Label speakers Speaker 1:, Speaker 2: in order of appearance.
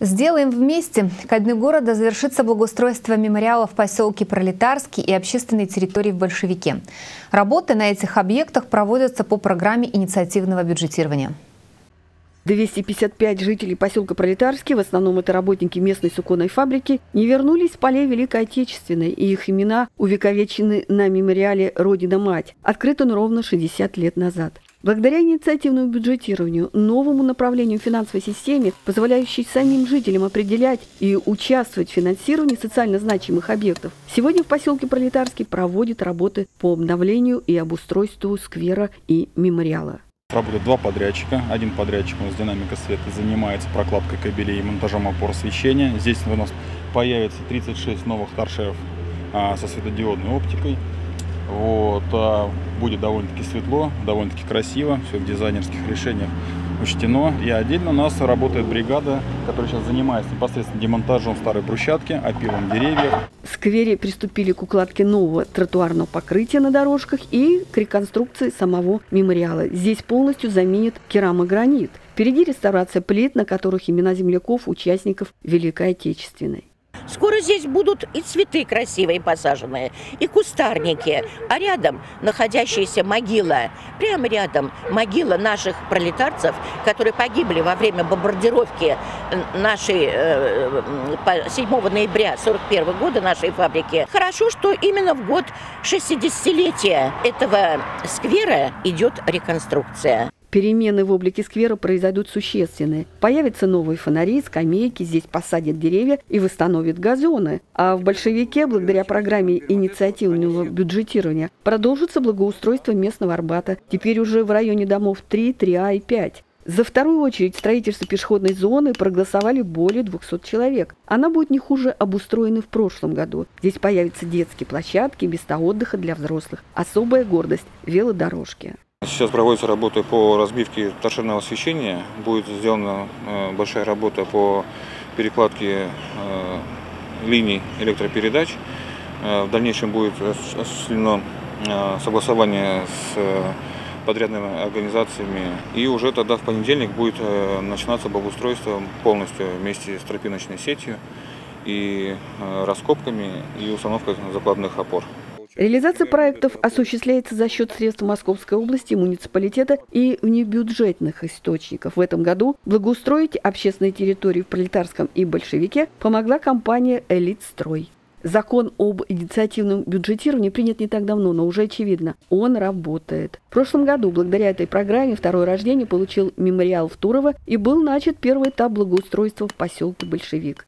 Speaker 1: Сделаем вместе. Ко дню города завершится благоустройство мемориала в поселке Пролетарский и общественной территории в Большевике. Работы на этих объектах проводятся по программе инициативного бюджетирования.
Speaker 2: 255 жителей поселка Пролетарский, в основном это работники местной суконной фабрики, не вернулись с полей Великой Отечественной, и их имена увековечены на мемориале «Родина-мать», открытом ровно 60 лет назад. Благодаря инициативному бюджетированию, новому направлению финансовой системе, позволяющей самим жителям определять и участвовать в финансировании социально значимых объектов, сегодня в поселке Пролетарский проводят работы по обновлению и обустройству сквера и мемориала.
Speaker 3: Работают два подрядчика. Один подрядчик у нас динамика света занимается прокладкой кабелей и монтажом опор освещения. Здесь у нас появится 36 новых торшеров а, со светодиодной оптикой. Вот, а будет довольно-таки светло, довольно-таки красиво, все в дизайнерских решениях учтено. И отдельно у нас работает бригада, которая сейчас занимается непосредственно демонтажом старой брусчатки, опилом деревьев.
Speaker 2: В сквере приступили к укладке нового тротуарного покрытия на дорожках и к реконструкции самого мемориала. Здесь полностью заменят керамогранит. Впереди реставрация плит, на которых имена земляков, участников Великой Отечественной.
Speaker 4: Скоро здесь будут и цветы красивые посаженные, и кустарники, а рядом находящаяся могила, прямо рядом могила наших пролетарцев, которые погибли во время бомбардировки нашей 7 э, ноября 41 года нашей фабрики. Хорошо, что именно в год 60-летия этого сквера идет реконструкция.
Speaker 2: Перемены в облике сквера произойдут существенные. Появятся новые фонари, скамейки, здесь посадят деревья и восстановят газоны. А в Большевике, благодаря программе инициативного бюджетирования, продолжится благоустройство местного Арбата. Теперь уже в районе домов 3, 3А и 5. За вторую очередь строительство пешеходной зоны проголосовали более 200 человек. Она будет не хуже обустроена в прошлом году. Здесь появятся детские площадки, места отдыха для взрослых. Особая гордость – велодорожки.
Speaker 5: Сейчас проводится работа по разбивке торшерного освещения. Будет сделана э, большая работа по перекладке э, линий электропередач. Э, в дальнейшем будет осуществлено согласование с подрядными организациями. И уже тогда в понедельник будет начинаться благоустройство полностью вместе с тропиночной сетью и раскопками и установкой закладных опор.
Speaker 2: Реализация проектов осуществляется за счет средств Московской области, муниципалитета и внебюджетных источников. В этом году благоустроить общественные территории в Пролетарском и Большевике помогла компания «Элитстрой». Закон об инициативном бюджетировании принят не так давно, но уже очевидно, он работает. В прошлом году благодаря этой программе второе рождение получил мемориал в Турово и был начат первый этап благоустройства в поселке Большевик.